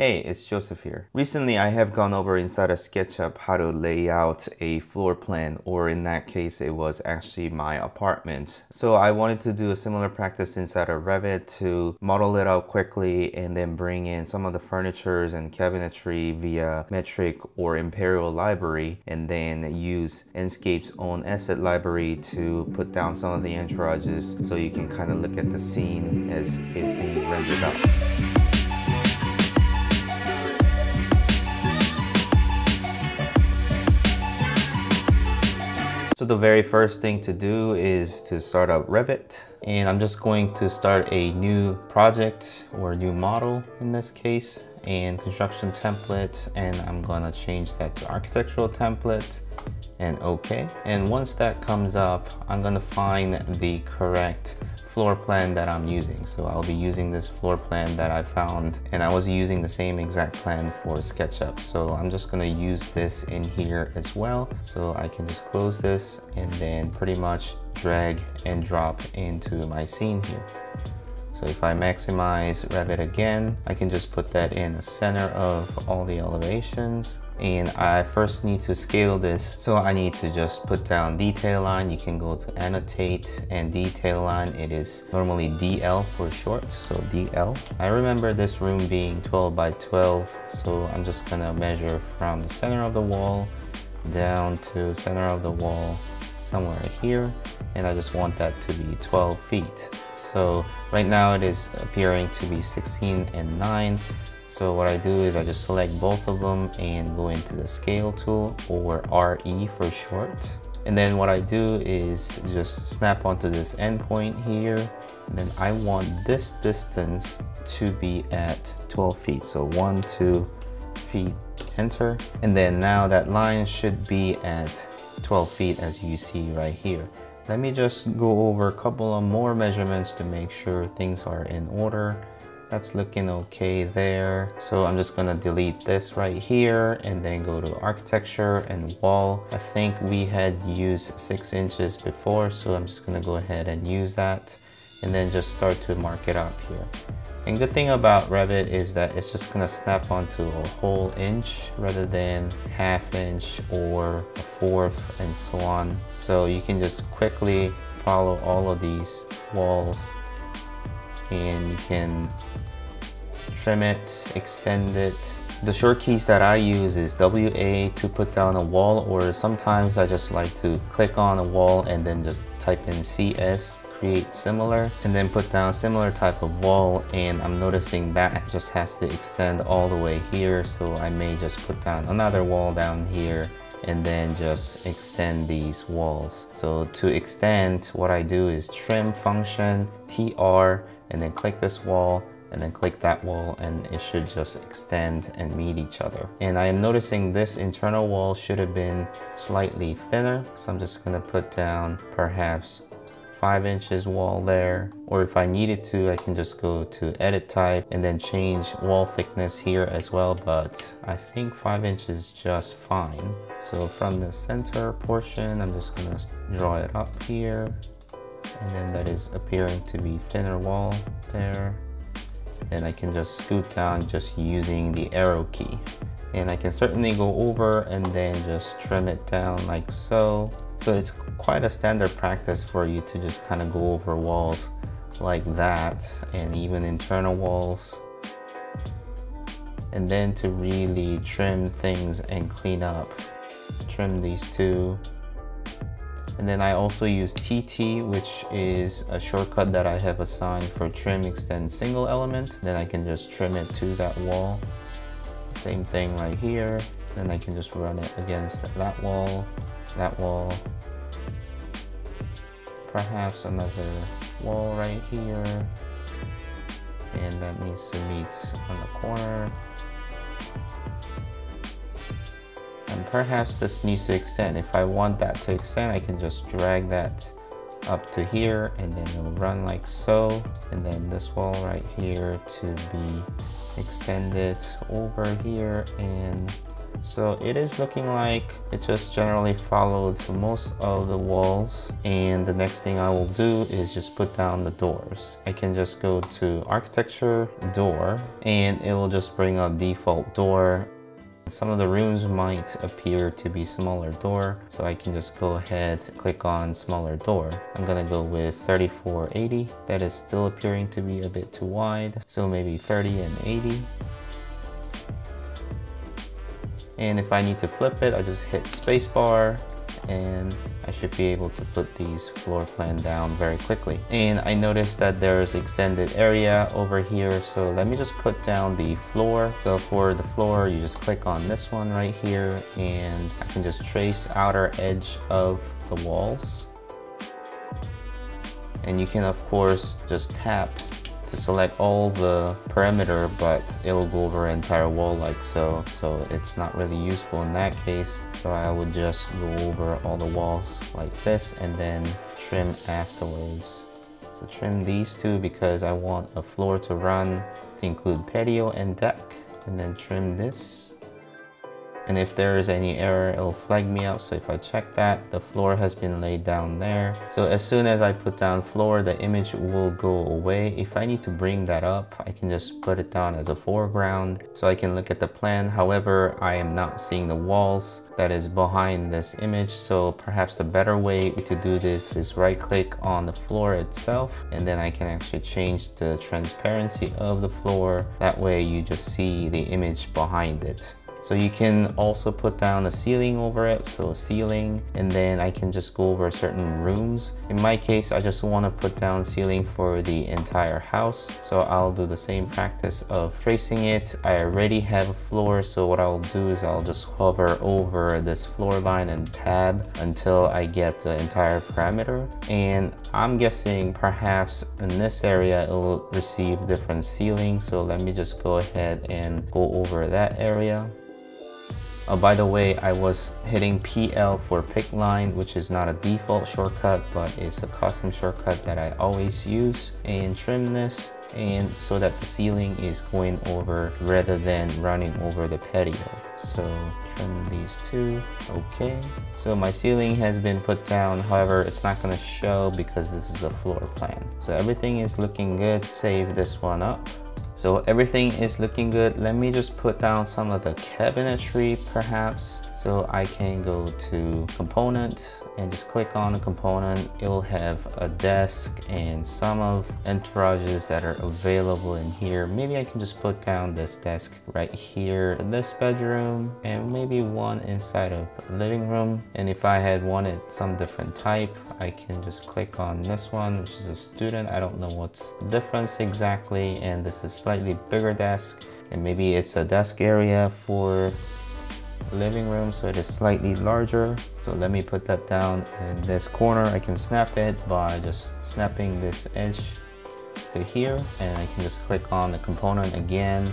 Hey, it's Joseph here. Recently, I have gone over inside of SketchUp how to lay out a floor plan, or in that case, it was actually my apartment. So I wanted to do a similar practice inside of Revit to model it out quickly and then bring in some of the furnitures and cabinetry via Metric or Imperial Library, and then use Enscape's own asset library to put down some of the entourages so you can kind of look at the scene as it being rendered out. So the very first thing to do is to start up Revit. And I'm just going to start a new project or new model in this case and construction template and I'm gonna change that to architectural template and okay. And once that comes up, I'm gonna find the correct floor plan that I'm using. So I'll be using this floor plan that I found and I was using the same exact plan for SketchUp. So I'm just gonna use this in here as well. So I can just close this and then pretty much drag and drop into my scene here. So if I maximize Revit again, I can just put that in the center of all the elevations. And I first need to scale this. So I need to just put down detail line. You can go to annotate and detail line. It is normally DL for short so DL I remember this room being 12 by 12 so I'm just gonna measure from the center of the wall down to center of the wall somewhere here and I just want that to be 12 feet so right now it is appearing to be 16 and 9 so what I do is I just select both of them and go into the scale tool or RE for short. And then what I do is just snap onto this endpoint here. And then I want this distance to be at 12 feet. So one, two feet, enter. And then now that line should be at 12 feet as you see right here. Let me just go over a couple of more measurements to make sure things are in order. That's looking okay there. So I'm just gonna delete this right here and then go to architecture and wall. I think we had used six inches before, so I'm just gonna go ahead and use that and then just start to mark it up here. And good thing about Revit is that it's just gonna snap onto a whole inch rather than half inch or a fourth and so on. So you can just quickly follow all of these walls and you can trim it, extend it. The short keys that I use is WA to put down a wall or sometimes I just like to click on a wall and then just type in CS, create similar, and then put down similar type of wall and I'm noticing that just has to extend all the way here so I may just put down another wall down here and then just extend these walls. So to extend, what I do is trim function, TR, and then click this wall and then click that wall and it should just extend and meet each other. And I am noticing this internal wall should have been slightly thinner. So I'm just gonna put down perhaps five inches wall there. Or if I needed to, I can just go to edit type and then change wall thickness here as well. But I think five inches is just fine. So from the center portion, I'm just gonna draw it up here. And then that is appearing to be thinner wall there and I can just scoot down just using the arrow key. And I can certainly go over and then just trim it down like so. So it's quite a standard practice for you to just kind of go over walls like that and even internal walls. And then to really trim things and clean up. Trim these two and then I also use TT, which is a shortcut that I have assigned for trim extend single element. Then I can just trim it to that wall. Same thing right here. Then I can just run it against that wall, that wall. Perhaps another wall right here. And that needs to meet on the corner. and perhaps this needs to extend. If I want that to extend, I can just drag that up to here and then it'll run like so. And then this wall right here to be extended over here and So it is looking like it just generally followed most of the walls. And the next thing I will do is just put down the doors. I can just go to architecture door and it will just bring up default door some of the rooms might appear to be smaller door, so I can just go ahead, click on smaller door. I'm gonna go with 3480. That is still appearing to be a bit too wide, so maybe 30 and 80. And if I need to flip it, I just hit spacebar and I should be able to put these floor plan down very quickly. And I noticed that there is extended area over here. So let me just put down the floor. So for the floor, you just click on this one right here and I can just trace outer edge of the walls. And you can of course just tap to select all the perimeter, but it'll go over an entire wall like so. So it's not really useful in that case. So I would just go over all the walls like this and then trim afterwards. So trim these two because I want a floor to run to include patio and deck. And then trim this and if there is any error it'll flag me up. so if I check that the floor has been laid down there. So as soon as I put down floor the image will go away. If I need to bring that up I can just put it down as a foreground so I can look at the plan. However I am not seeing the walls that is behind this image. So perhaps the better way to do this is right click on the floor itself and then I can actually change the transparency of the floor. That way you just see the image behind it so you can also put down a ceiling over it, so ceiling, and then I can just go over certain rooms. In my case, I just want to put down ceiling for the entire house, so I'll do the same practice of tracing it. I already have a floor, so what I'll do is I'll just hover over this floor line and tab until I get the entire parameter. And I'm guessing perhaps in this area it will receive different ceiling, so let me just go ahead and go over that area. Uh, by the way, I was hitting PL for pick line, which is not a default shortcut, but it's a custom shortcut that I always use. And trim this, and so that the ceiling is going over rather than running over the patio. So trim these two, okay. So my ceiling has been put down, however, it's not gonna show because this is a floor plan. So everything is looking good, save this one up. So everything is looking good. Let me just put down some of the cabinetry perhaps. So I can go to component and just click on the component. It will have a desk and some of entourages that are available in here. Maybe I can just put down this desk right here, this bedroom, and maybe one inside of living room. And if I had wanted some different type, I can just click on this one, which is a student. I don't know what's difference exactly. And this is slightly bigger desk. And maybe it's a desk area for living room so it is slightly larger. So let me put that down in this corner. I can snap it by just snapping this edge to here and I can just click on the component again.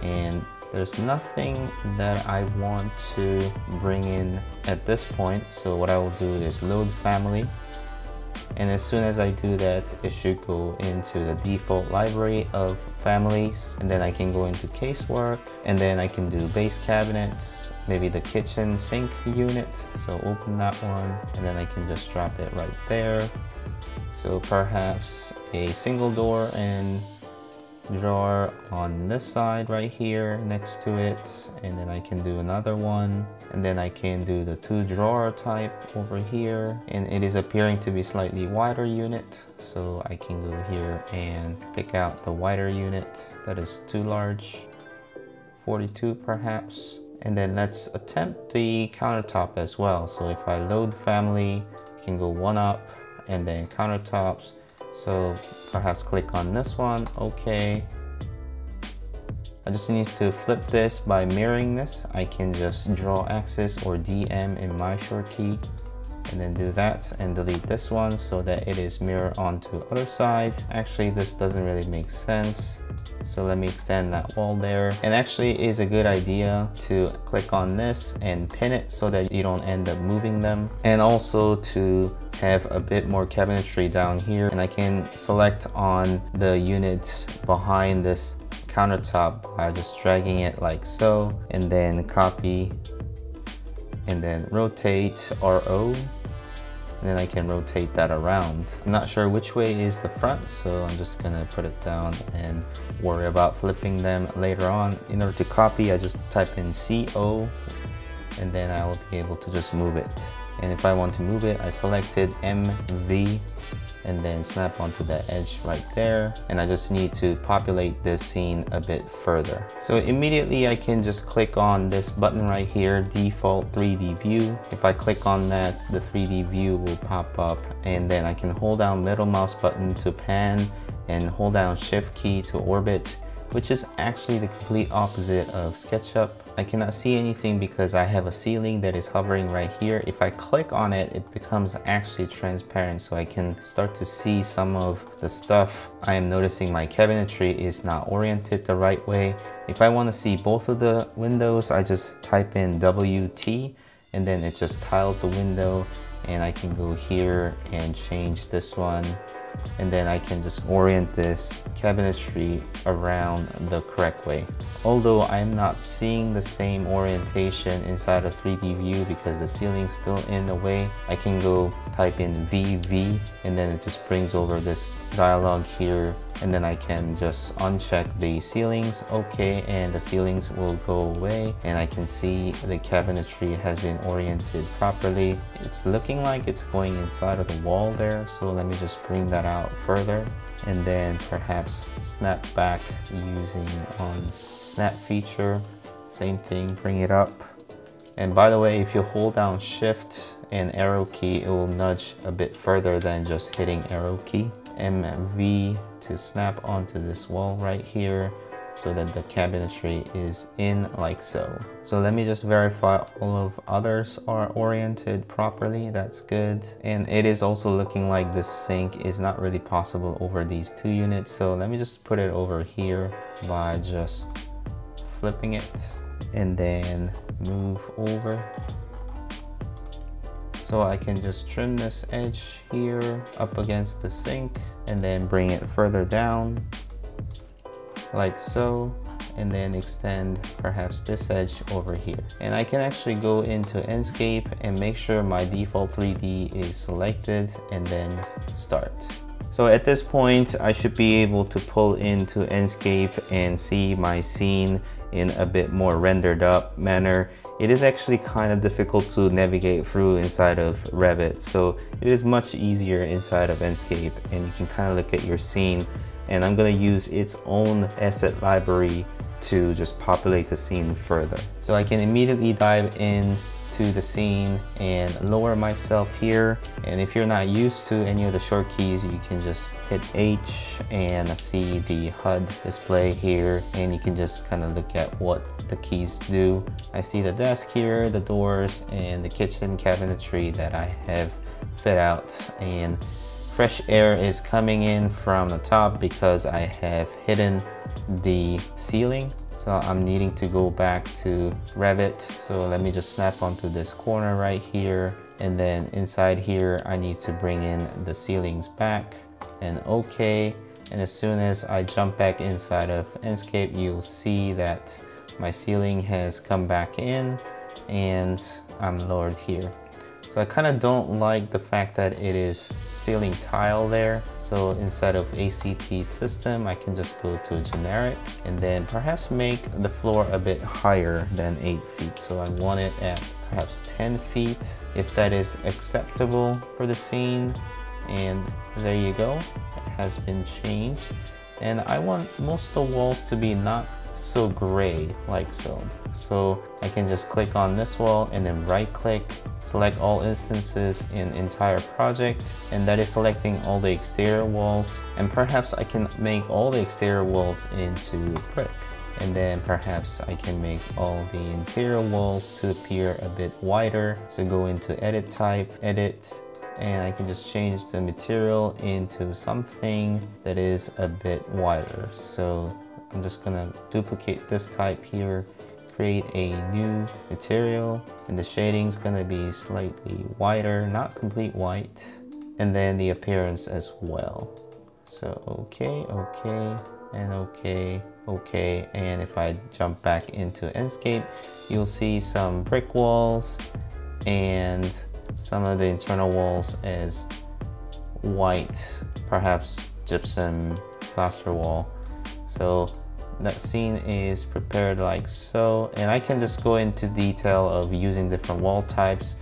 And there's nothing that I want to bring in at this point. So what I will do is load family and as soon as I do that it should go into the default library of families. And then I can go into casework. And then I can do base cabinets maybe the kitchen sink unit. So open that one. And then I can just drop it right there. So perhaps a single door and drawer on this side right here next to it. And then I can do another one and then I can do the two drawer type over here. And it is appearing to be slightly wider unit so I can go here and pick out the wider unit that is too large 42 perhaps. And then let's attempt the countertop as well. So if I load family I can go one up and then countertops. So perhaps click on this one, okay. I just need to flip this by mirroring this. I can just draw axis or DM in my short key and then do that and delete this one so that it is mirror onto other side. Actually, this doesn't really make sense. So let me extend that wall there. And actually is a good idea to click on this and pin it so that you don't end up moving them. And also to have a bit more cabinetry down here and I can select on the unit behind this countertop by just dragging it like so and then copy and then rotate RO and then I can rotate that around. I'm not sure which way is the front, so I'm just gonna put it down and worry about flipping them later on. In order to copy, I just type in CO and then I will be able to just move it. And if I want to move it, I selected MV and then snap onto the edge right there. And I just need to populate this scene a bit further. So immediately I can just click on this button right here, default 3D view. If I click on that, the 3D view will pop up and then I can hold down middle mouse button to pan and hold down shift key to orbit which is actually the complete opposite of SketchUp. I cannot see anything because I have a ceiling that is hovering right here. If I click on it, it becomes actually transparent so I can start to see some of the stuff. I am noticing my cabinetry is not oriented the right way. If I want to see both of the windows, I just type in WT and then it just tiles the window and I can go here and change this one and then I can just orient this cabinetry around the correct way. Although I'm not seeing the same orientation inside a 3D view because the ceiling's still in the way, I can go type in VV and then it just brings over this dialog here and then I can just uncheck the ceilings okay and the ceilings will go away and I can see the cabinetry has been oriented properly. It's looking like it's going inside of the wall there so let me just bring that out further and then perhaps snap back using on snap feature. Same thing bring it up. And by the way if you hold down shift and arrow key it will nudge a bit further than just hitting arrow key. MV to snap onto this wall right here so that the cabinetry is in like so. So let me just verify all of others are oriented properly. That's good. And it is also looking like the sink is not really possible over these two units. So let me just put it over here by just flipping it and then move over. So I can just trim this edge here up against the sink and then bring it further down like so and then extend perhaps this edge over here. And I can actually go into Enscape and make sure my default 3D is selected and then start. So at this point, I should be able to pull into Enscape and see my scene in a bit more rendered up manner. It is actually kind of difficult to navigate through inside of Revit. So it is much easier inside of Enscape and you can kind of look at your scene and I'm gonna use its own asset library to just populate the scene further. So I can immediately dive in to the scene and lower myself here. And if you're not used to any of the short keys you can just hit H and see the HUD display here. And you can just kind of look at what the keys do. I see the desk here, the doors and the kitchen cabinetry that I have fit out. And fresh air is coming in from the top because I have hidden the ceiling so I'm needing to go back to Revit. So let me just snap onto this corner right here. And then inside here I need to bring in the ceilings back. And okay and as soon as I jump back inside of Enscape you'll see that my ceiling has come back in. And I'm lowered here so I kind of don't like the fact that it is ceiling tile there. So instead of ACT system, I can just go to generic and then perhaps make the floor a bit higher than 8 feet. So I want it at perhaps 10 feet if that is acceptable for the scene. And there you go, it has been changed. And I want most of the walls to be not so gray like so. So I can just click on this wall and then right click, select all instances in entire project and that is selecting all the exterior walls and perhaps I can make all the exterior walls into brick and then perhaps I can make all the interior walls to appear a bit wider. So go into edit type, edit, and I can just change the material into something that is a bit wider. So I'm just gonna duplicate this type here, create a new material, and the shading is gonna be slightly whiter, not complete white, and then the appearance as well. So okay, okay, and okay, okay. And if I jump back into Enscape, you'll see some brick walls and some of the internal walls as white, perhaps gypsum plaster wall. So that scene is prepared like so and I can just go into detail of using different wall types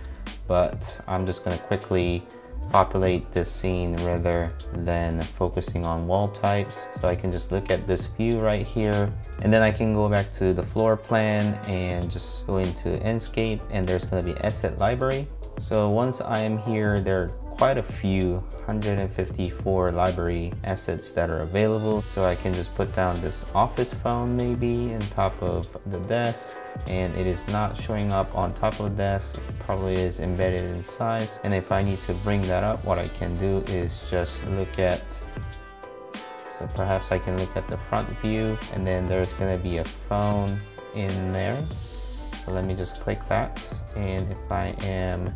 but I'm just going to quickly populate this scene rather than focusing on wall types. So I can just look at this view right here and then I can go back to the floor plan and just go into Enscape and there's going to be asset library. So once I am here, there quite a few 154 library assets that are available. So I can just put down this office phone maybe on top of the desk. And it is not showing up on top of the desk. It probably is embedded inside and if I need to bring that up what I can do is just look at so perhaps I can look at the front view. And then there's going to be a phone in there. So let me just click that. And if I am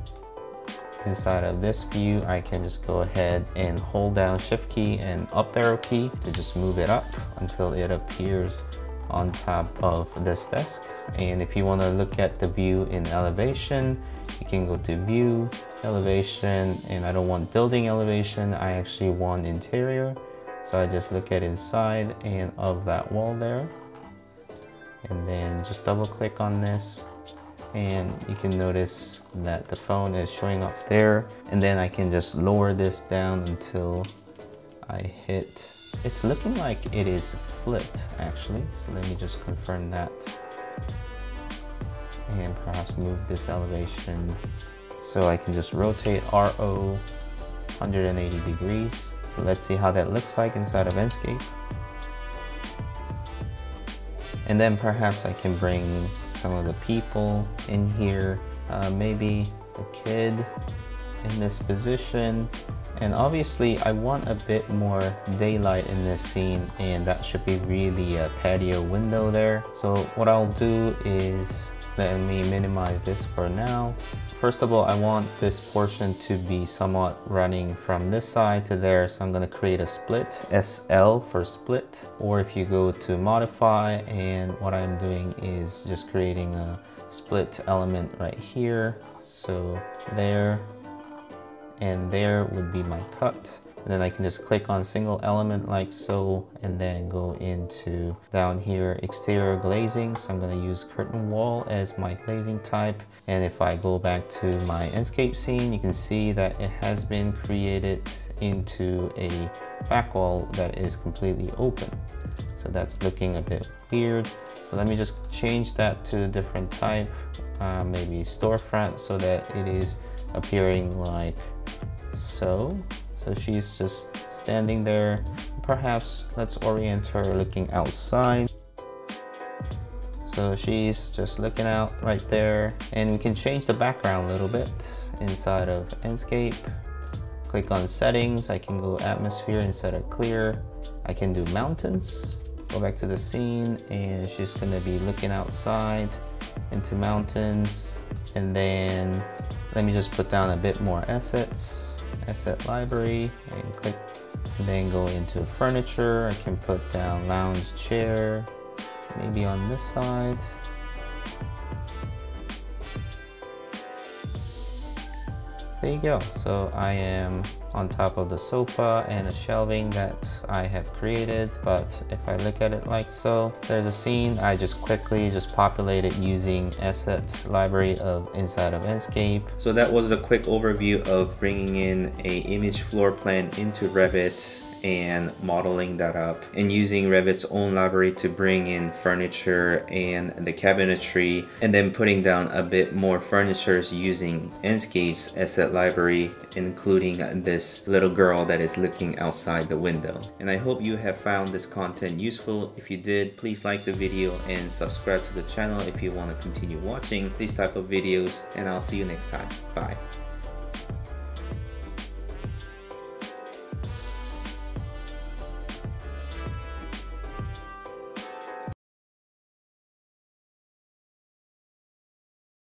inside of this view, I can just go ahead and hold down shift key and up arrow key to just move it up until it appears on top of this desk. And if you want to look at the view in elevation, you can go to view, elevation, and I don't want building elevation, I actually want interior. So I just look at inside and of that wall there. And then just double click on this and you can notice that the phone is showing up there. And then I can just lower this down until I hit it's looking like it is flipped actually. So let me just confirm that. And perhaps move this elevation so I can just rotate RO 180 degrees. Let's see how that looks like inside of Enscape. And then perhaps I can bring some of the people in here, uh, maybe the kid in this position. And obviously I want a bit more daylight in this scene and that should be really a patio window there. So what I'll do is let me minimize this for now. First of all, I want this portion to be somewhat running from this side to there. So I'm gonna create a split, SL for split. Or if you go to modify and what I'm doing is just creating a split element right here. So there and there would be my cut and then I can just click on single element like so and then go into down here exterior glazing. So I'm going to use curtain wall as my glazing type. And if I go back to my Enscape scene you can see that it has been created into a back wall that is completely open. So that's looking a bit weird. So let me just change that to a different type uh, maybe storefront so that it is appearing like so so she's just standing there. Perhaps let's orient her looking outside. So she's just looking out right there. And we can change the background a little bit inside of Enscape. Click on settings. I can go atmosphere instead of clear. I can do mountains. Go back to the scene and she's gonna be looking outside into mountains. And then let me just put down a bit more assets asset library and click and then go into furniture. I can put down lounge chair, maybe on this side. There you go. So I am on top of the sofa and a shelving that I have created. But if I look at it like so, there's a scene. I just quickly just populated using assets library of inside of Enscape. So that was a quick overview of bringing in a image floor plan into Revit and modeling that up and using Revit's own library to bring in furniture and the cabinetry and then putting down a bit more furniture using Enscape's asset library including this little girl that is looking outside the window. And I hope you have found this content useful. If you did, please like the video and subscribe to the channel if you want to continue watching these type of videos and I'll see you next time. Bye.